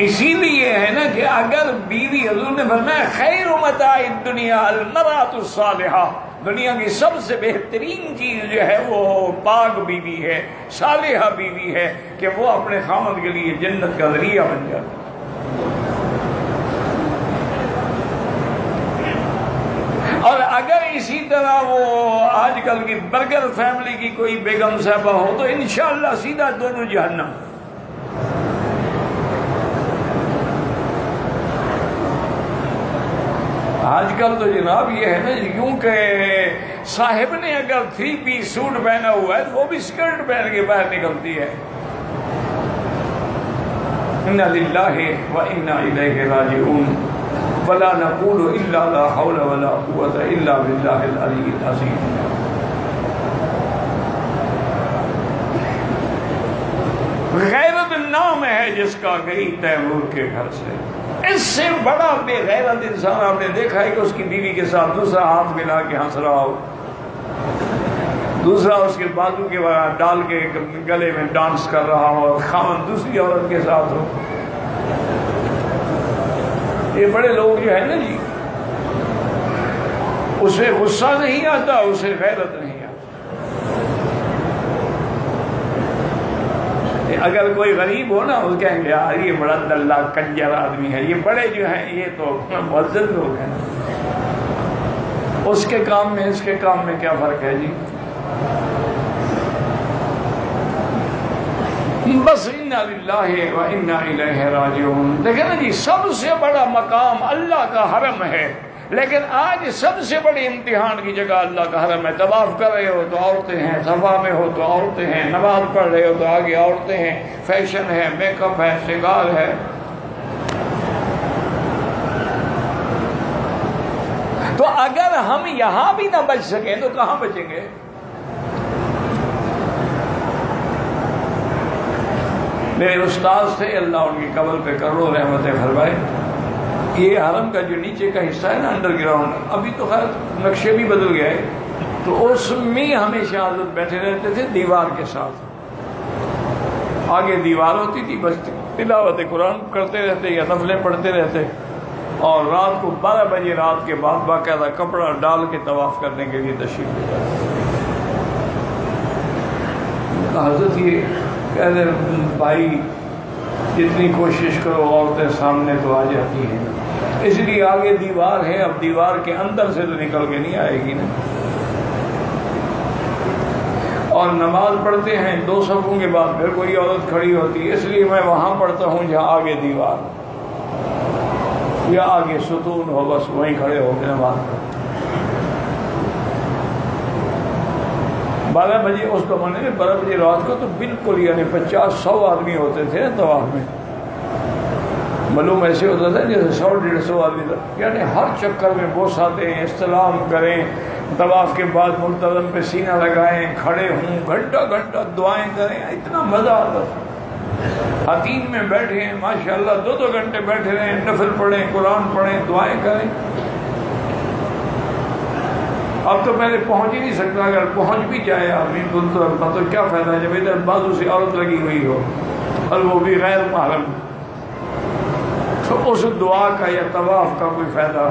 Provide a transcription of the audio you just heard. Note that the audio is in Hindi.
इसीलिए है ना कि अगर बीवी हजूर ने फरमाया, खैर मता दुनिया अलमरातुस्सालिहा दुनिया की सबसे बेहतरीन चीज़ जो है वो पाक बीवी है, सालिहा बीवी है कि वो अपने खामद के लिए जन्नत का ज़रिया बन जाता और अगर इसी तरह वो आजकल की बर्गर फैमिली की कोई बेगम साहबा हो तो इंशाल्लाह सीधा दोनों जहन्नम। आजकल तो जनाब ये है ना, यूँ के साहिब ने अगर थ्री पीस सूट पहना हुआ है तो वो भी स्कर्ट पहन के बाहर निकलती है। इन्ना लिल्लाहि व इन्ना इलैहि राजिऊन। वला नकूलु इल्ला ला हौला वला इल्ला अज़ीम। गैरत नाम है जिसका गई तैमूर के घर से। इससे बड़ा बेगैरत इंसान आपने देखा है कि उसकी बीवी के साथ दूसरा हाथ मिला के हंस रहा हो। दूसरा उसके बाजू के डाल के गले में डांस कर रहा हो और खामन दूसरी औरत के साथ हो। ये बड़े लोग जो है ना जी, उसे गुस्सा नहीं आता, उसे गैरत नहीं आता अगर कोई गरीब हो ना, वो कहेंगे, यार, ये बड़ा दल्ला कंजर आदमी है, ये बड़े जो हैं, ये तो मस्जिद लोग हैं। उसके काम में, इसके काम में क्या फ़र्क है जी? बस इन्ना व इन्ना देखे ना जी, सबसे बड़ा मकाम अल्लाह का हरम है। लेकिन आज सबसे बड़ी इम्तिहान की जगह अल्लाह का हरम है। तवाफ कर रहे हो तो औरतें हैं, सफ़ा में हो तो औरतें हैं, नमाज़ पढ़ रहे हो तो आगे औरतें हैं, फ़ैशन है, मेकअप है श्रृंगार है। तो अगर हम यहाँ भी ना बच सके तो कहाँ बचेंगे? मेरे उस्ताद थे अल्लाह उनकी कबल पे करोड़ों रहमत फरमाए। ये हरम का जो नीचे का हिस्सा है ना अंडरग्राउंड अभी तो खैर नक्शे भी बदल गए तो उसमें हमेशा आदत बैठे रहते थे, दीवार के साथ। आगे दीवार होती थी, बस तिलावत कुरान करते रहते या नफलें पढ़ते रहते। और रात को 12 बजे रात के बाद बाकायदा कपड़ा डाल के तवाफ करने के लिए तशरीफ़ ले जाते हज़रत ये कहते भाई, जितनी कोशिश करो औरतें सामने तो आ जाती हैं। इसलिए आगे दीवार है, अब दीवार के अंदर से तो निकल के नहीं आएगी ना। और नमाज़ पढ़ते हैं, दो सफों के बाद फिर कोई औरत खड़ी होती है, इसलिए मैं वहाँ पढ़ता हूँ जहाँ आगे दीवार या आगे सुतून हो, बस वहीं खड़े होकर नमाज़ पढ़ते बारह बजे उस जमाने में बारह बजे रात को तो बिल्कुल यानी पचास, सौ आदमी होते थे तवाफ में। मालूम ऐसे होता था जैसे सौ डेढ़ सौ आदमी था। यानी हर चक्कर में बोस आते हैं इस्तलाम करें तवाफ के बाद मुल्तजम पे सीना लगाएँ खड़े हों घंटा घंटा दुआएँ करें इतना मज़ा आता था। हतीन में बैठे हैं माशाल्लाह दो दो घंटे बैठे रहें नफिल पढ़ें कुरान पढ़ें दुआएँ करें। अब तो पहले पहुँच ही नहीं सकता अगर पहुँच भी जाए आदमी तो, तो क्या फ़ायदा जब इधर बाजू से औरत लगी हुई हो और वो भी गैर महरम तो उस दुआ का या तवाफ का कोई फ़ायदा?